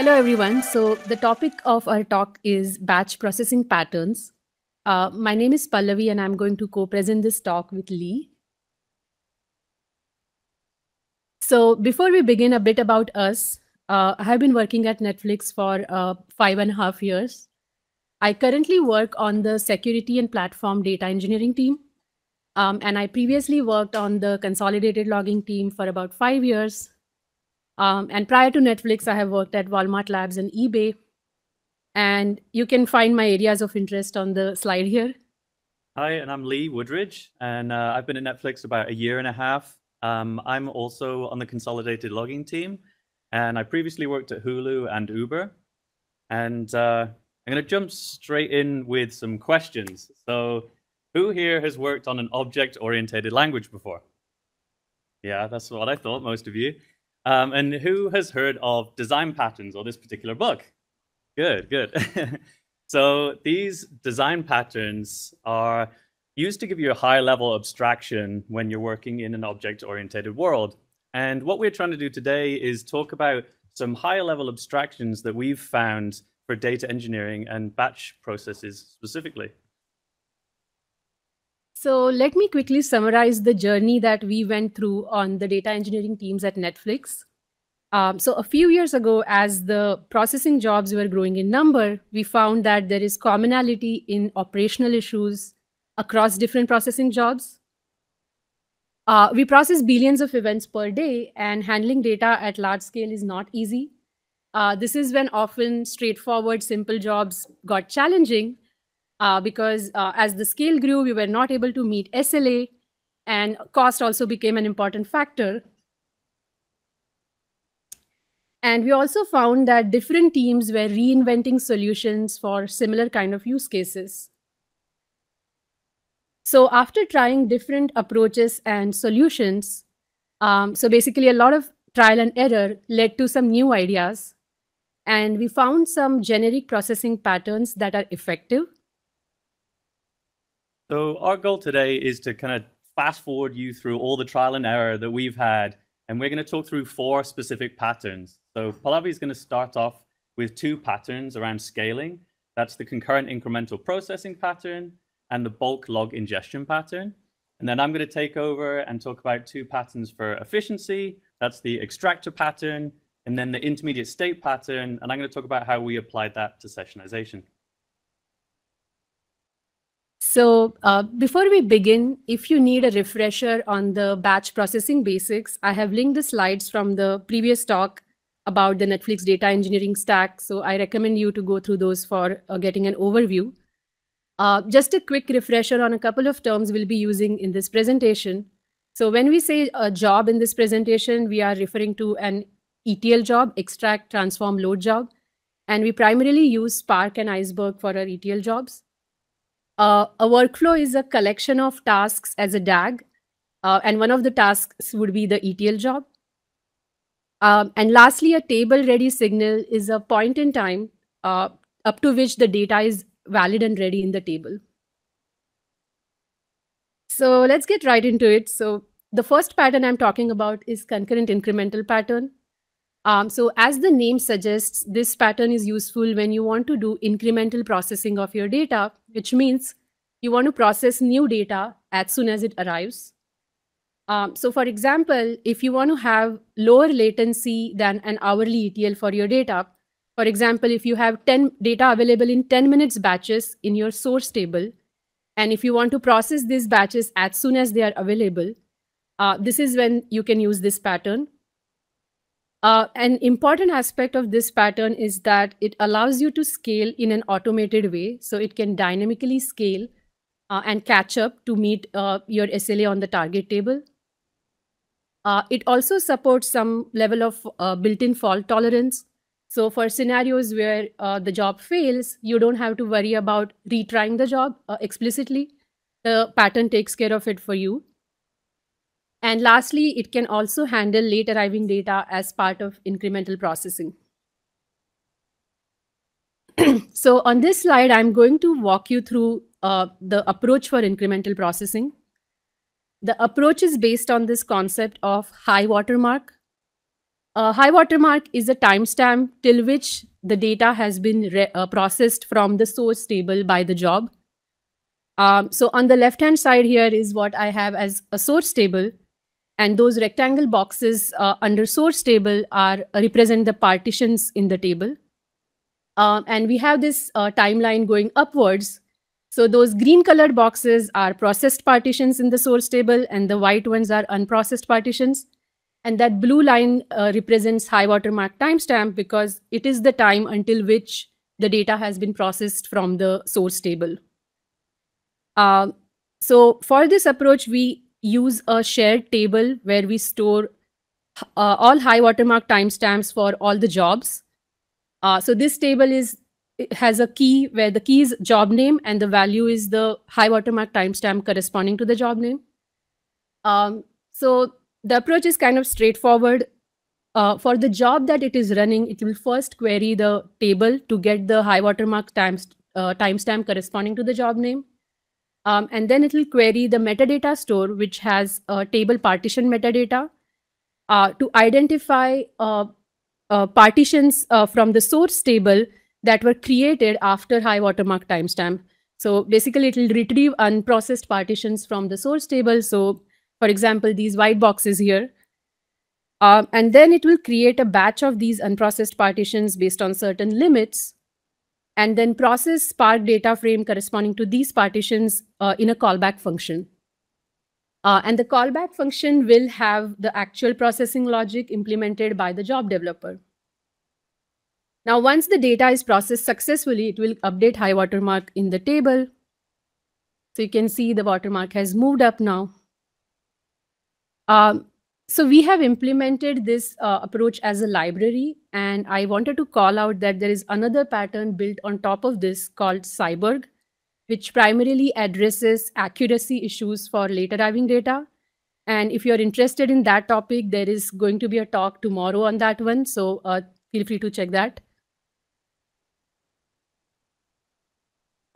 Hello, everyone. So the topic of our talk is batch processing patterns. Uh, my name is Pallavi, and I'm going to co-present this talk with Lee. So before we begin, a bit about us. Uh, I have been working at Netflix for uh, five and a half years. I currently work on the security and platform data engineering team. Um, and I previously worked on the consolidated logging team for about five years. Um, and prior to Netflix, I have worked at Walmart Labs and eBay. And you can find my areas of interest on the slide here. Hi, and I'm Lee Woodridge, and uh, I've been at Netflix about a year and a half. Um, I'm also on the consolidated logging team, and I previously worked at Hulu and Uber. And uh, I'm going to jump straight in with some questions. So, who here has worked on an object oriented language before? Yeah, that's what I thought, most of you. Um, and who has heard of design patterns or this particular book? Good, good. so, these design patterns are used to give you a high level abstraction when you're working in an object oriented world. And what we're trying to do today is talk about some higher level abstractions that we've found for data engineering and batch processes specifically. So let me quickly summarize the journey that we went through on the data engineering teams at Netflix. Um, so a few years ago, as the processing jobs were growing in number, we found that there is commonality in operational issues across different processing jobs. Uh, we process billions of events per day, and handling data at large scale is not easy. Uh, this is when often straightforward, simple jobs got challenging uh, because uh, as the scale grew, we were not able to meet SLA, and cost also became an important factor. And we also found that different teams were reinventing solutions for similar kind of use cases. So after trying different approaches and solutions, um, so basically a lot of trial and error led to some new ideas. And we found some generic processing patterns that are effective. So our goal today is to kind of fast forward you through all the trial and error that we've had. And we're going to talk through four specific patterns. So Pallavi is going to start off with two patterns around scaling. That's the concurrent incremental processing pattern and the bulk log ingestion pattern. And then I'm going to take over and talk about two patterns for efficiency. That's the extractor pattern and then the intermediate state pattern. And I'm going to talk about how we applied that to sessionization. So uh, before we begin, if you need a refresher on the batch processing basics, I have linked the slides from the previous talk about the Netflix data engineering stack. So I recommend you to go through those for uh, getting an overview. Uh, just a quick refresher on a couple of terms we'll be using in this presentation. So when we say a job in this presentation, we are referring to an ETL job, extract, transform, load job. And we primarily use Spark and Iceberg for our ETL jobs. Uh, a workflow is a collection of tasks as a DAG. Uh, and one of the tasks would be the ETL job. Um, and lastly, a table ready signal is a point in time uh, up to which the data is valid and ready in the table. So let's get right into it. So the first pattern I'm talking about is concurrent incremental pattern. Um, so as the name suggests, this pattern is useful when you want to do incremental processing of your data, which means you want to process new data as soon as it arrives. Um, so for example, if you want to have lower latency than an hourly ETL for your data, for example, if you have 10 data available in 10 minutes batches in your source table, and if you want to process these batches as soon as they are available, uh, this is when you can use this pattern. Uh, an important aspect of this pattern is that it allows you to scale in an automated way. So it can dynamically scale uh, and catch up to meet uh, your SLA on the target table. Uh, it also supports some level of uh, built-in fault tolerance. So for scenarios where uh, the job fails, you don't have to worry about retrying the job explicitly. The pattern takes care of it for you. And lastly, it can also handle late arriving data as part of incremental processing. so on this slide, I'm going to walk you through uh, the approach for incremental processing. The approach is based on this concept of high watermark. a high watermark is a timestamp till which the data has been uh, processed from the source table by the job. Um, so on the left-hand side here is what I have as a source table. And those rectangle boxes uh, under source table are represent the partitions in the table. Um, and we have this uh, timeline going upwards. So those green colored boxes are processed partitions in the source table and the white ones are unprocessed partitions. And that blue line uh, represents high watermark timestamp because it is the time until which the data has been processed from the source table. Uh, so for this approach, we use a shared table where we store uh, all high watermark timestamps for all the jobs. Uh, so this table is has a key where the key is job name and the value is the high watermark timestamp corresponding to the job name. Um, so the approach is kind of straightforward. Uh, for the job that it is running, it will first query the table to get the high watermark times, uh, timestamp corresponding to the job name. Um, and then it will query the metadata store, which has a table partition metadata uh, to identify uh, uh, partitions uh, from the source table that were created after high watermark timestamp. So basically, it will retrieve unprocessed partitions from the source table. So for example, these white boxes here. Um, and then it will create a batch of these unprocessed partitions based on certain limits, and then process Spark data frame corresponding to these partitions uh, in a callback function. Uh, and the callback function will have the actual processing logic implemented by the job developer. Now, once the data is processed successfully, it will update high watermark in the table. So you can see the watermark has moved up now. Um, so we have implemented this uh, approach as a library, and I wanted to call out that there is another pattern built on top of this called Psyberg, which primarily addresses accuracy issues for late arriving data. And if you're interested in that topic, there is going to be a talk tomorrow on that one, so uh, feel free to check that.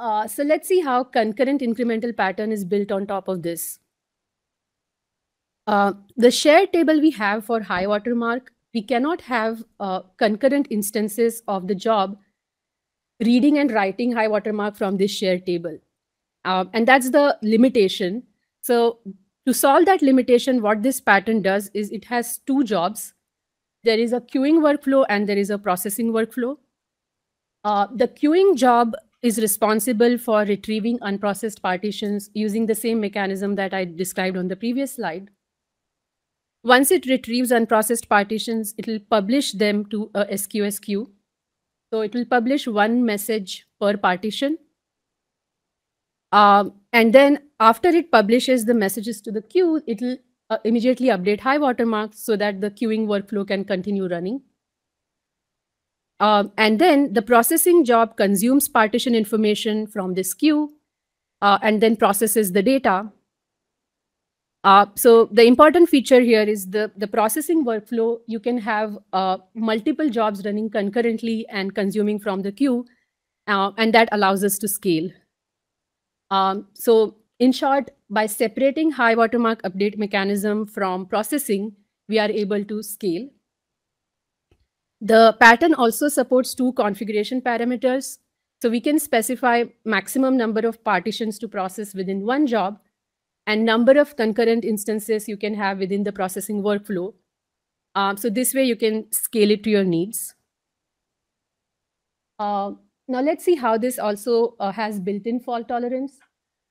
Uh, so let's see how concurrent incremental pattern is built on top of this. Uh, the shared table we have for high watermark, we cannot have uh, concurrent instances of the job reading and writing high watermark from this shared table. Uh, and that's the limitation. So to solve that limitation, what this pattern does is it has two jobs. There is a queuing workflow and there is a processing workflow. Uh, the queuing job is responsible for retrieving unprocessed partitions using the same mechanism that I described on the previous slide. Once it retrieves unprocessed partitions, it will publish them to a SQS queue. So it will publish one message per partition. Um, and then after it publishes the messages to the queue, it will uh, immediately update high watermarks so that the queuing workflow can continue running. Um, and then the processing job consumes partition information from this queue uh, and then processes the data uh, so the important feature here is the, the processing workflow. You can have uh, multiple jobs running concurrently and consuming from the queue, uh, and that allows us to scale. Um, so in short, by separating high watermark update mechanism from processing, we are able to scale. The pattern also supports two configuration parameters. So we can specify maximum number of partitions to process within one job and number of concurrent instances you can have within the processing workflow. Um, so this way you can scale it to your needs. Uh, now let's see how this also uh, has built-in fault tolerance.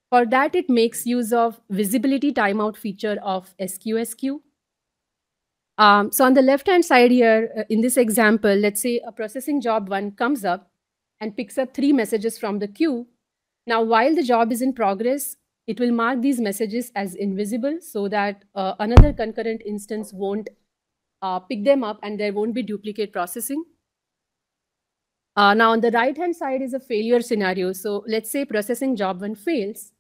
For that, it makes use of visibility timeout feature of SQS queue. Um, so on the left-hand side here, uh, in this example, let's say a processing job one comes up and picks up three messages from the queue. Now, while the job is in progress, it will mark these messages as invisible so that uh, another concurrent instance won't uh, pick them up and there won't be duplicate processing. Uh, now on the right hand side is a failure scenario. So let's say processing job one fails.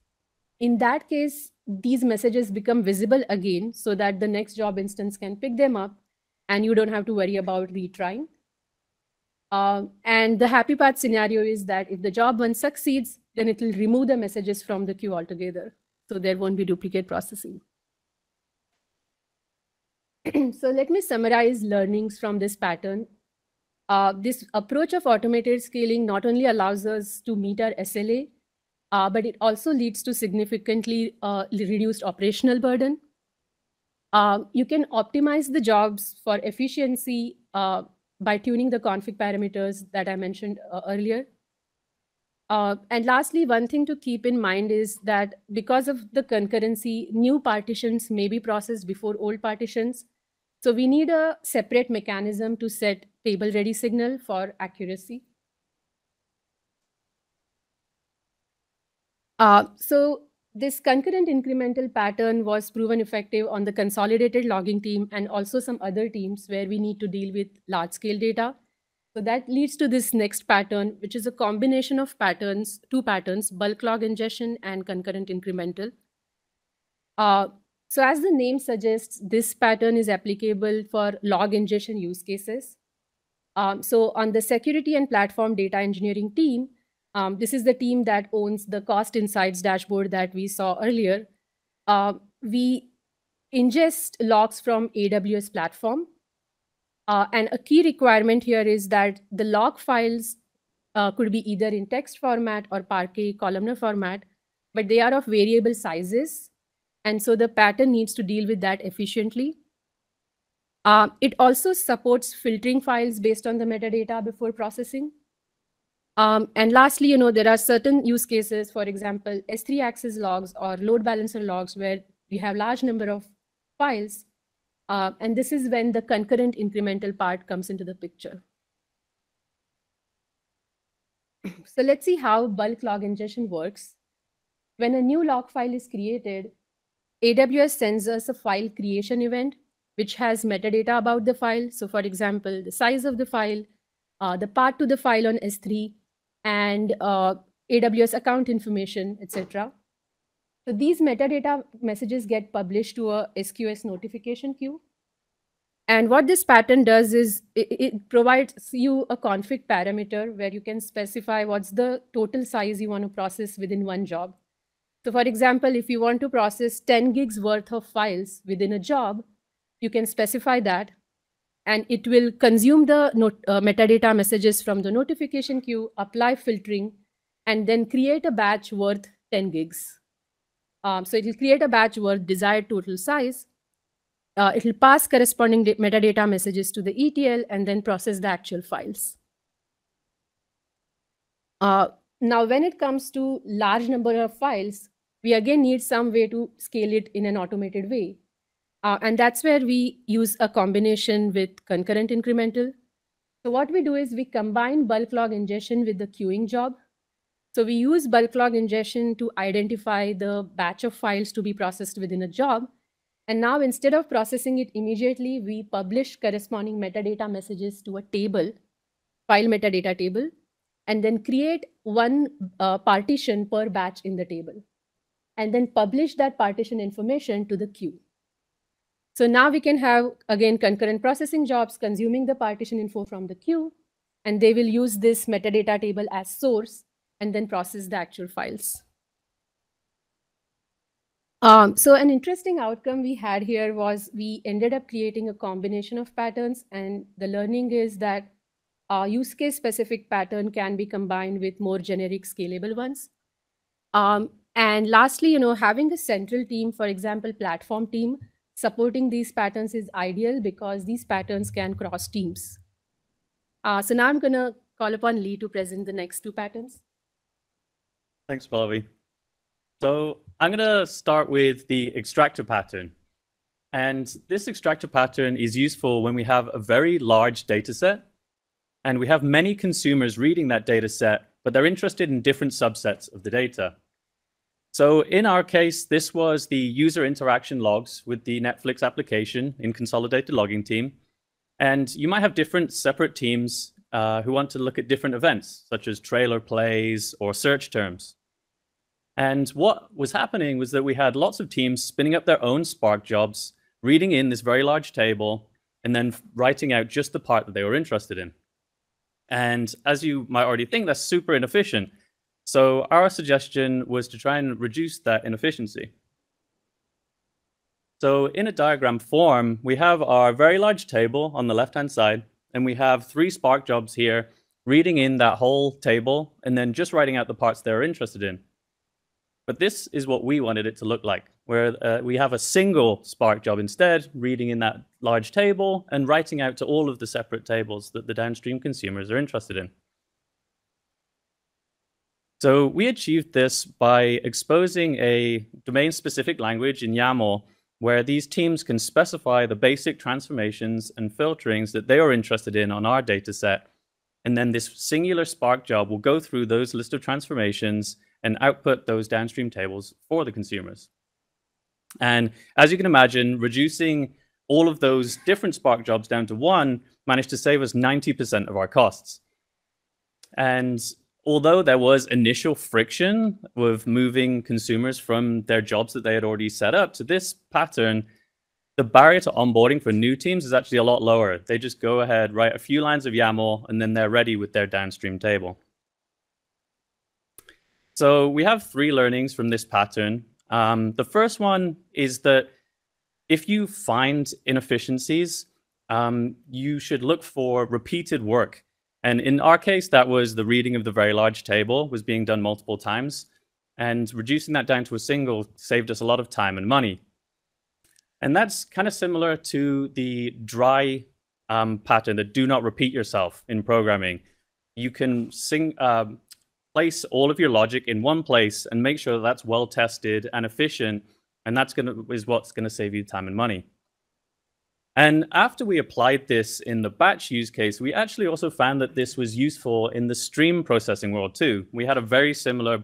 In that case, these messages become visible again so that the next job instance can pick them up and you don't have to worry about retrying. Uh, and the happy path scenario is that if the job one succeeds, then it will remove the messages from the queue altogether. So there won't be duplicate processing. so let me summarize learnings from this pattern. Uh, this approach of automated scaling not only allows us to meet our SLA, uh, but it also leads to significantly uh, reduced operational burden. Uh, you can optimize the jobs for efficiency by tuning the config parameters that I mentioned uh, earlier. Uh, and lastly, one thing to keep in mind is that because of the concurrency, new partitions may be processed before old partitions. So we need a separate mechanism to set table ready signal for accuracy. Uh, so this concurrent incremental pattern was proven effective on the consolidated logging team and also some other teams where we need to deal with large scale data. So that leads to this next pattern, which is a combination of patterns, two patterns, bulk log ingestion and concurrent incremental. Uh, so as the name suggests, this pattern is applicable for log ingestion use cases. Um, so on the security and platform data engineering team, um, this is the team that owns the cost insights dashboard that we saw earlier. Uh, we ingest logs from AWS platform uh, and a key requirement here is that the log files uh, could be either in text format or Parquet columnar format, but they are of variable sizes. And so the pattern needs to deal with that efficiently. Uh, it also supports filtering files based on the metadata before processing. Um, and lastly, you know, there are certain use cases, for example, S3 access logs or load balancer logs where you have large number of files uh, and this is when the concurrent incremental part comes into the picture. so let's see how bulk log ingestion works. When a new log file is created, AWS sends us a file creation event, which has metadata about the file. So for example, the size of the file, uh, the path to the file on S3, and uh, AWS account information, etc. So these metadata messages get published to a SQS notification queue. And what this pattern does is it, it, provides you a config parameter where you can specify what's the total size you want to process within one job. So for example, if you want to process 10 gigs worth of files within a job, you can specify that and it will consume the uh, metadata messages from the notification queue, apply filtering, and then create a batch worth 10 gigs. Um, so it will create a batch worth desired total size. Uh, it will pass corresponding metadata messages to the ETL and then process the actual files. Uh, now, when it comes to large number of files, we again need some way to scale it in an automated way. Uh, and that's where we use a combination with concurrent incremental. So what we do is we combine bulk log ingestion with the queuing job. So we use bulk log ingestion to identify the batch of files to be processed within a job. And now instead of processing it immediately, we publish corresponding metadata messages to a table, file metadata table, and then create one uh, partition per batch in the table, and then publish that partition information to the queue. So now we can have, again, concurrent processing jobs consuming the partition info from the queue, and they will use this metadata table as source and then process the actual files. Um, so an interesting outcome we had here was we ended up creating a combination of patterns and the learning is that a use case specific pattern can be combined with more generic scalable ones. Um, and lastly, you know, having a central team, for example, platform team, supporting these patterns is ideal because these patterns can cross teams. Uh, so now I'm going to call upon Lee to present the next two patterns. Thanks, Pallavi. So I'm going to start with the extractor pattern. And this extractor pattern is useful when we have a very large data set and we have many consumers reading that data set, but they're interested in different subsets of the data. So in our case, this was the user interaction logs with the Netflix application in consolidated logging team. And you might have different separate teams uh, who want to look at different events, such as trailer plays or search terms. And what was happening was that we had lots of teams spinning up their own Spark jobs, reading in this very large table, and then writing out just the part that they were interested in. And as you might already think, that's super inefficient. So our suggestion was to try and reduce that inefficiency. So in a diagram form, we have our very large table on the left-hand side, and we have three Spark jobs here reading in that whole table and then just writing out the parts they're interested in. But this is what we wanted it to look like, where uh, we have a single Spark job instead, reading in that large table and writing out to all of the separate tables that the downstream consumers are interested in. So we achieved this by exposing a domain-specific language in YAML where these teams can specify the basic transformations and filterings that they are interested in on our data set. And then this singular Spark job will go through those list of transformations and output those downstream tables for the consumers. And as you can imagine, reducing all of those different Spark jobs down to one managed to save us 90% of our costs. And although there was initial friction with moving consumers from their jobs that they had already set up to this pattern, the barrier to onboarding for new teams is actually a lot lower. They just go ahead, write a few lines of YAML, and then they're ready with their downstream table. So we have three learnings from this pattern. Um, the first one is that if you find inefficiencies, um, you should look for repeated work and in our case, that was the reading of the very large table was being done multiple times. And reducing that down to a single saved us a lot of time and money. And that's kind of similar to the dry um, pattern, the do not repeat yourself in programming. You can sing, um, place all of your logic in one place and make sure that that's well tested and efficient. And that's gonna is what's gonna save you time and money. And after we applied this in the batch use case, we actually also found that this was useful in the stream processing world too. We had a very similar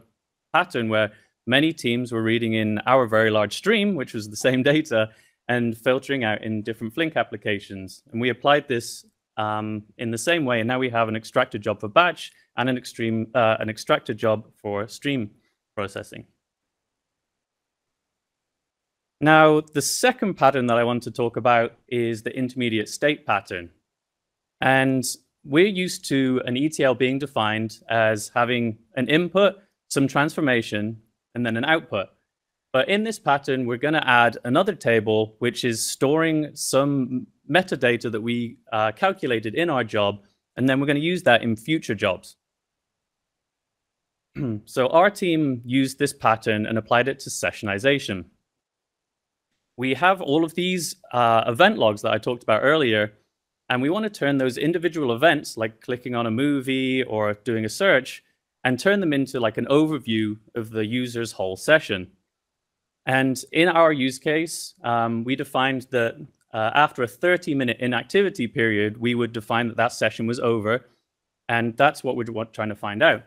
pattern where many teams were reading in our very large stream, which was the same data, and filtering out in different Flink applications. And we applied this um, in the same way, and now we have an extractor job for batch and an, extreme, uh, an extractor job for stream processing. Now, the second pattern that I want to talk about is the intermediate state pattern. And we're used to an ETL being defined as having an input, some transformation, and then an output. But in this pattern, we're going to add another table, which is storing some metadata that we uh, calculated in our job, and then we're going to use that in future jobs. so our team used this pattern and applied it to sessionization we have all of these uh, event logs that I talked about earlier, and we want to turn those individual events, like clicking on a movie or doing a search, and turn them into like an overview of the user's whole session. And in our use case, um, we defined that uh, after a 30-minute inactivity period, we would define that that session was over, and that's what we're trying to find out.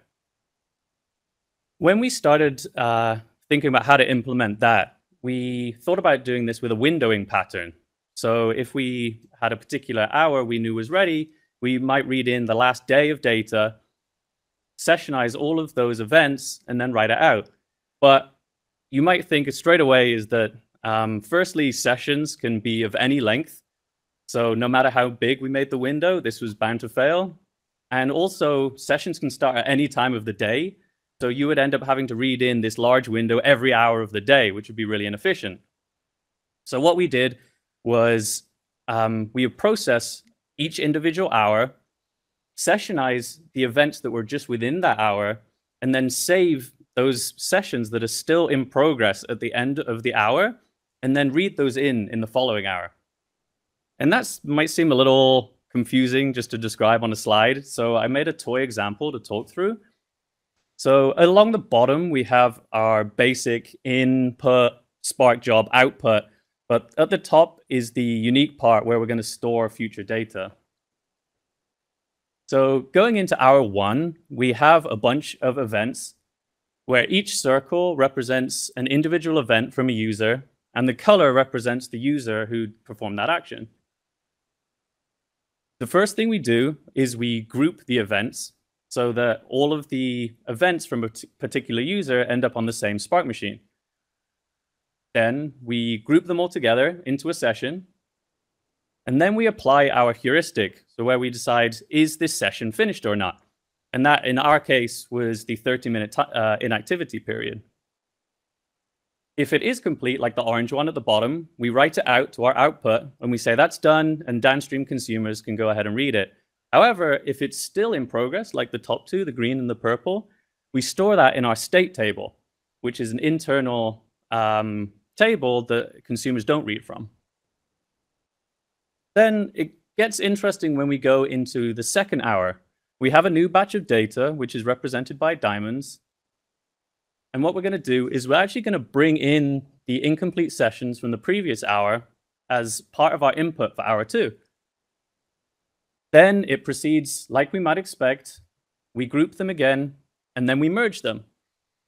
When we started uh, thinking about how to implement that, we thought about doing this with a windowing pattern. So if we had a particular hour we knew was ready, we might read in the last day of data, sessionize all of those events, and then write it out. But you might think straight away is that, um, firstly, sessions can be of any length. So no matter how big we made the window, this was bound to fail. And also, sessions can start at any time of the day. So you would end up having to read in this large window every hour of the day, which would be really inefficient. So what we did was um, we would process each individual hour, sessionize the events that were just within that hour, and then save those sessions that are still in progress at the end of the hour, and then read those in in the following hour. And that might seem a little confusing just to describe on a slide. So I made a toy example to talk through. So along the bottom, we have our basic input Spark job output. But at the top is the unique part where we're going to store future data. So going into hour one, we have a bunch of events where each circle represents an individual event from a user, and the color represents the user who performed that action. The first thing we do is we group the events so that all of the events from a particular user end up on the same Spark machine. Then we group them all together into a session, and then we apply our heuristic, so where we decide, is this session finished or not? And that, in our case, was the 30-minute uh, inactivity period. If it is complete, like the orange one at the bottom, we write it out to our output and we say that's done and downstream consumers can go ahead and read it. However, if it's still in progress, like the top two, the green and the purple, we store that in our state table, which is an internal um, table that consumers don't read from. Then it gets interesting when we go into the second hour. We have a new batch of data, which is represented by diamonds, and what we're going to do is we're actually going to bring in the incomplete sessions from the previous hour as part of our input for hour two. Then it proceeds like we might expect. We group them again, and then we merge them.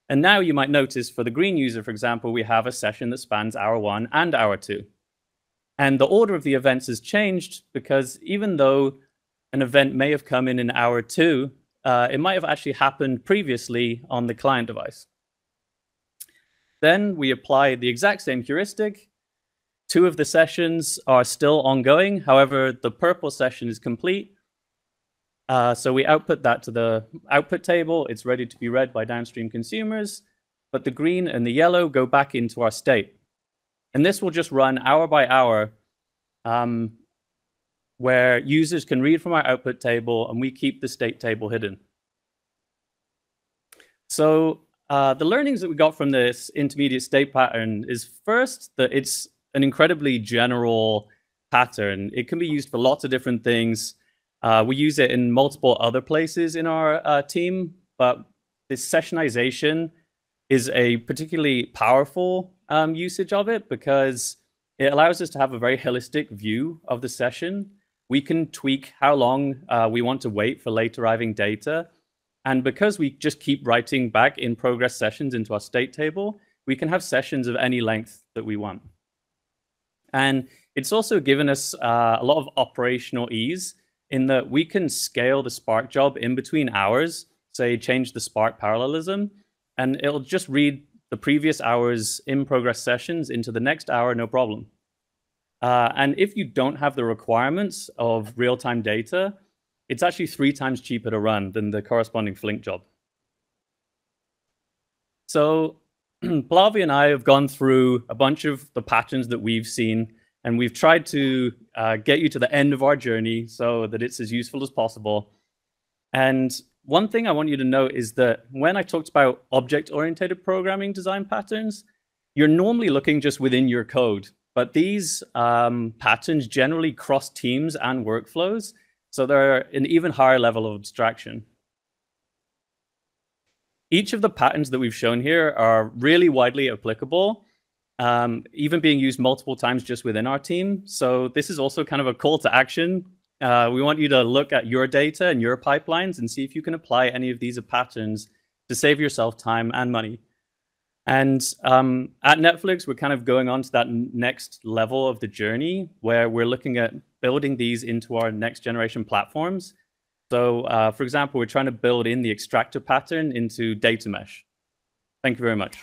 And now you might notice for the green user, for example, we have a session that spans hour one and hour two. And the order of the events has changed because even though an event may have come in in hour two, uh, it might have actually happened previously on the client device. Then we apply the exact same heuristic. Two of the sessions are still ongoing. However, the purple session is complete. Uh, so we output that to the output table. It's ready to be read by downstream consumers. But the green and the yellow go back into our state. And this will just run hour by hour um, where users can read from our output table and we keep the state table hidden. So uh, the learnings that we got from this intermediate state pattern is first that it's an incredibly general pattern. It can be used for lots of different things. Uh, we use it in multiple other places in our uh, team, but this sessionization is a particularly powerful um, usage of it because it allows us to have a very holistic view of the session. We can tweak how long uh, we want to wait for late arriving data and because we just keep writing back in progress sessions into our state table, we can have sessions of any length that we want. And it's also given us uh, a lot of operational ease in that we can scale the Spark job in between hours, say change the Spark parallelism, and it'll just read the previous hour's in progress sessions into the next hour, no problem. Uh, and if you don't have the requirements of real-time data, it's actually three times cheaper to run than the corresponding Flink job. So Pallavi and I have gone through a bunch of the patterns that we've seen, and we've tried to uh, get you to the end of our journey so that it's as useful as possible. And one thing I want you to know is that when I talked about object-oriented programming design patterns, you're normally looking just within your code. But these um, patterns generally cross teams and workflows, so they're an even higher level of abstraction. Each of the patterns that we've shown here are really widely applicable, um, even being used multiple times just within our team. So this is also kind of a call to action. Uh, we want you to look at your data and your pipelines and see if you can apply any of these patterns to save yourself time and money. And um, at Netflix, we're kind of going on to that next level of the journey where we're looking at building these into our next generation platforms. So uh, for example, we're trying to build in the extractor pattern into data mesh. Thank you very much.